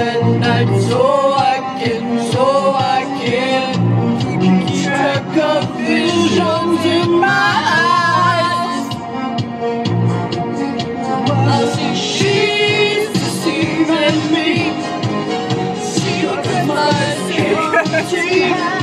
at night so I can, so I can keep track of visions in my eyes. I see she's deceiving me. She looks at my she